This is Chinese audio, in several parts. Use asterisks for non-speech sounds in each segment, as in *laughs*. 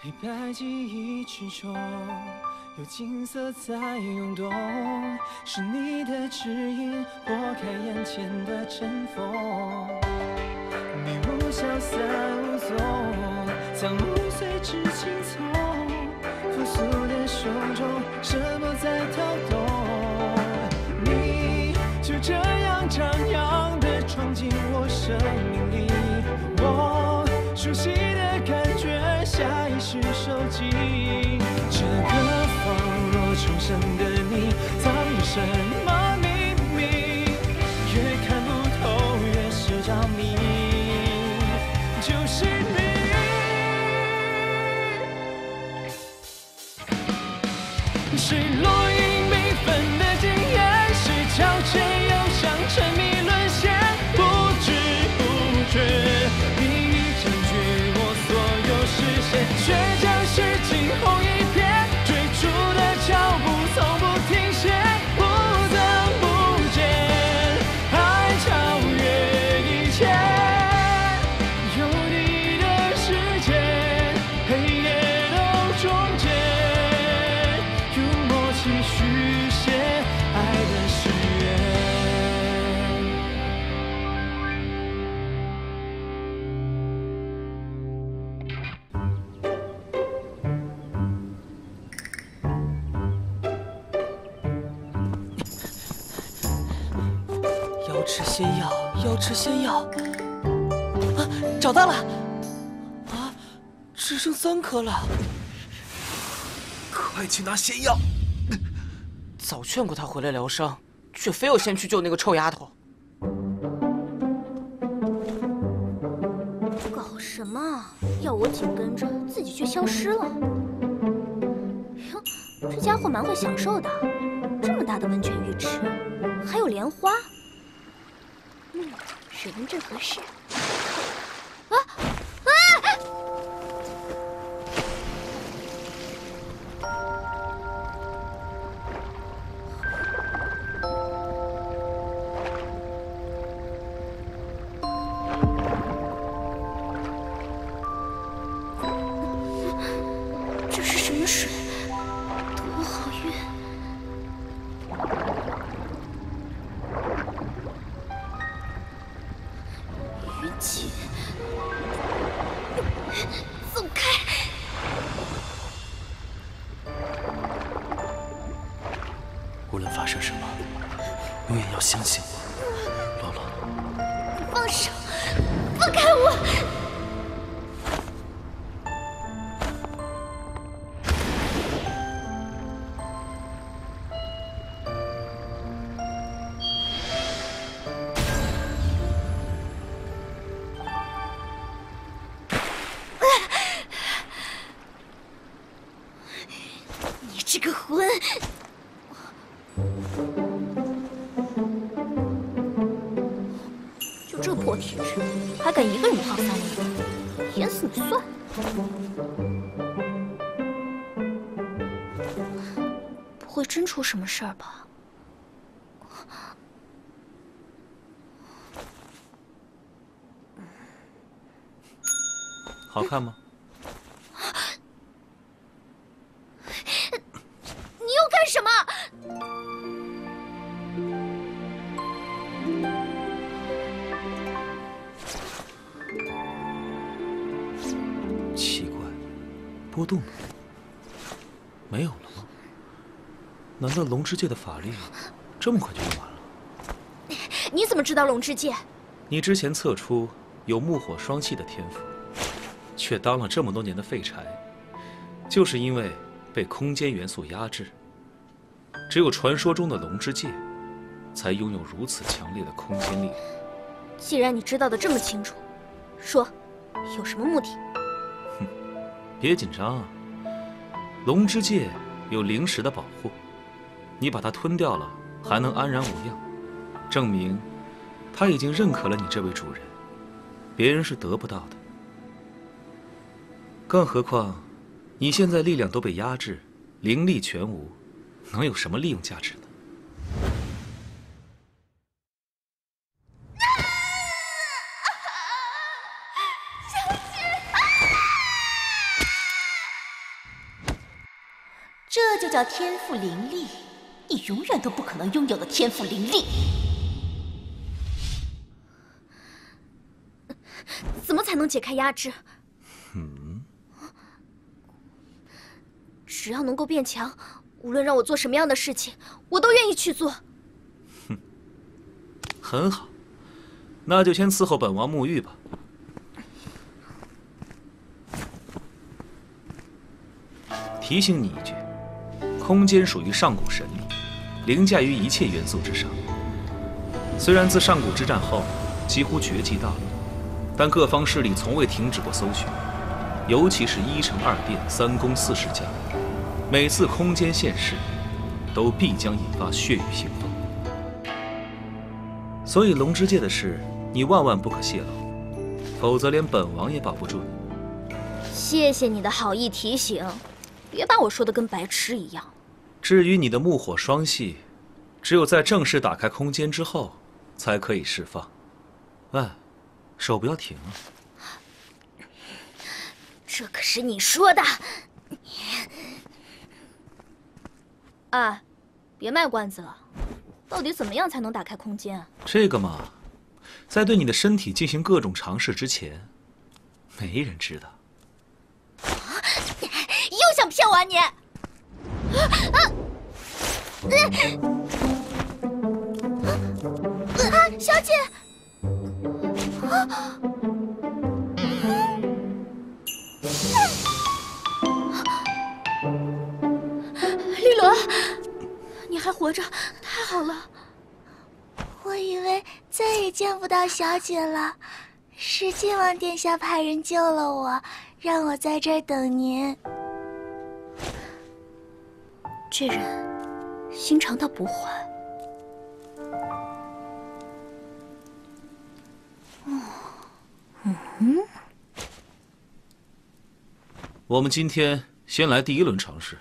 黑白记忆之中，有金色在涌动，是你的指引，拨开眼前的尘封。迷雾消散无踪，将梦随之轻松。复苏的胸中，什么在跳动？你就这样张扬的闯进我生命 say. 吃仙药，要吃仙药。啊，找到了！啊，只剩三颗了。快去拿仙药！早劝过他回来疗伤，却非要先去救那个臭丫头。搞什么？要我紧跟着，自己却消失了。哟，这家伙蛮会享受的，这么大的温泉浴池，还有莲花。嗯，水温正合适。走开！无论发生什么，永远要相信我不会真出什么事儿吧？好看吗？波动呢？没有了吗？难道龙之界的法力这么快就用完了？你怎么知道龙之界？你之前测出有木火双气的天赋，却当了这么多年的废柴，就是因为被空间元素压制。只有传说中的龙之界，才拥有如此强烈的空间力量。既然你知道的这么清楚，说，有什么目的？别紧张啊，龙之界有灵石的保护，你把它吞掉了，还能安然无恙，证明他已经认可了你这位主人，别人是得不到的。更何况，你现在力量都被压制，灵力全无，能有什么利用价值呢？叫天赋灵力，你永远都不可能拥有的天赋灵力。怎么才能解开压制？嗯，只要能够变强，无论让我做什么样的事情，我都愿意去做。哼，很好，那就先伺候本王沐浴吧。提醒你一句，空间属于上古神力，凌驾于一切元素之上。虽然自上古之战后几乎绝迹大陆，但各方势力从未停止过搜寻，尤其是一城二殿、三宫四世家，每次空间现世，都必将引发血雨腥风。所以龙之界的事，你万万不可泄露，否则连本王也保不住你。谢谢你的好意提醒。别把我说的跟白痴一样。至于你的木火双系，只有在正式打开空间之后，才可以释放。哎，手不要停啊！这可是你说的。哎，别卖关子了，到底怎么样才能打开空间？啊这个嘛，在对你的身体进行各种尝试之前，没人知道。又想骗我啊你？啊！啊小姐，绿萝，你还活着，太好了！我以为再也见不到小姐了，是晋王殿下派人救了我，让我在这儿等您。这人心肠倒不坏。我们今天先来第一轮尝试。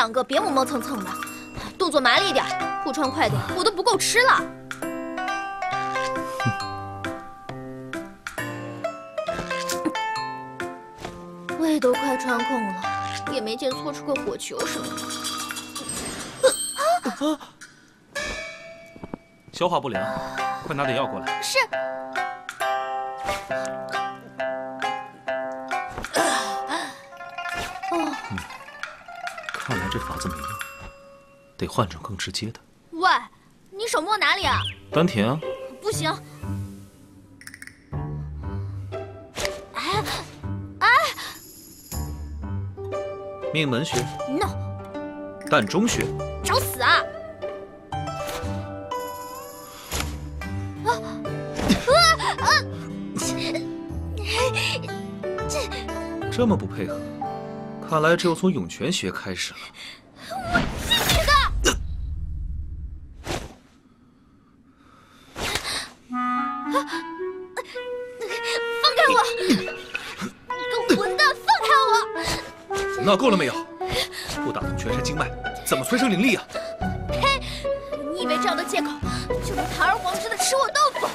两个别磨磨蹭蹭的，动作麻利点，不穿快点，我都不够吃了。胃都快穿空了，也没见搓出个火球什么的。啊消化不良，快拿点药过来。是。这法子没用，得换种更直接的。喂，你手摸哪里啊？丹田啊。不行。命门穴，no，膻中穴，找死啊！啊 *laughs* 啊啊！这这么不配合，看来只有从涌泉穴开始了。我去你的！放开我！你个混蛋，放开我！闹够了没有？不打通全身经脉，怎么催生灵力啊？呸！你以为这样的借口就能堂而皇之的吃我豆腐？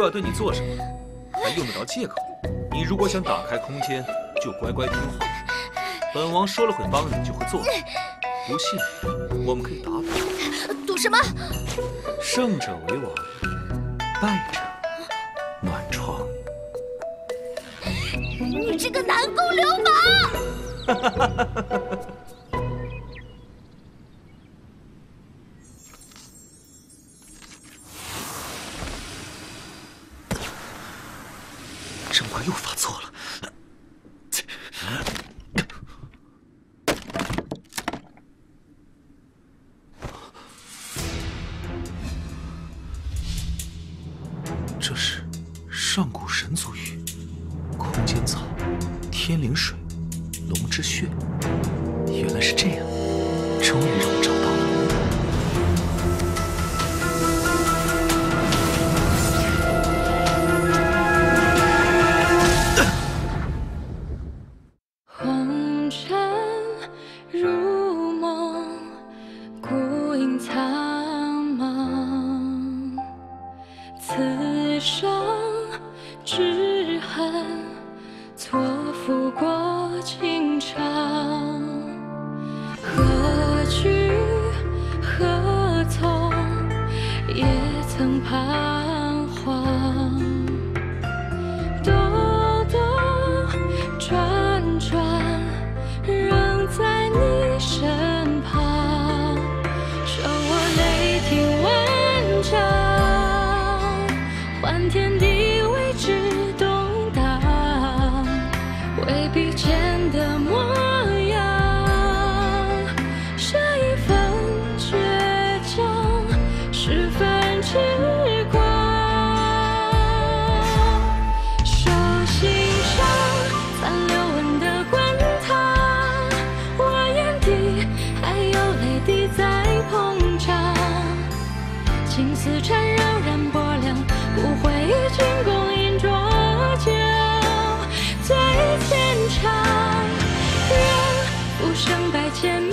本王若要对你做什么，还用得着借口？你如果想打开空间，就乖乖听话。本王说了会帮你，就会做。不信，我们可以打赌。赌什么？胜者为王，败者。暖床，你这个南宫流氓！*laughs* 这是上古神族语，空间草、天灵水、龙之血，原来是这样，终于让我曾怕生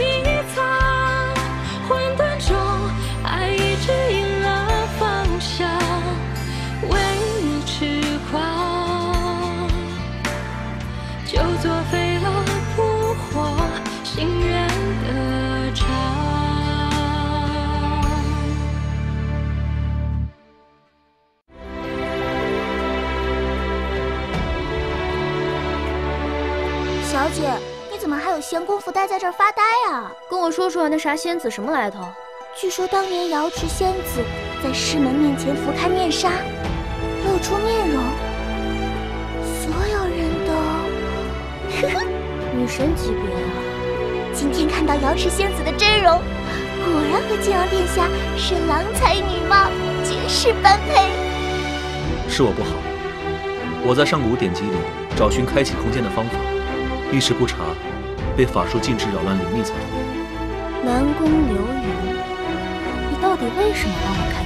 闲工夫待在这儿发呆啊？跟我说说那啥仙子什么来头？据说当年瑶池仙子在师门面前拂开面纱，露出面容，所有人都，呵呵，女神级别啊！今天看到瑶池仙子的真容，果然和靖王殿下是郎才女貌，绝世般配。是我不好，我在上古典籍里找寻开启空间的方法，一时不察，被法术禁制扰乱灵力才对。南宫流云，你到底为什么帮我开